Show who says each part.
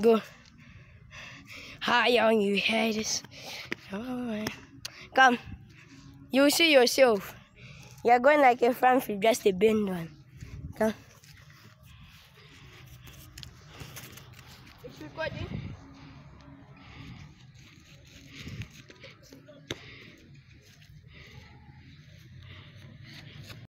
Speaker 1: Go. Hi, young you haters. this? Oh, come. You see yourself. You're going like a front with just a bend one. Come.
Speaker 2: It's recording.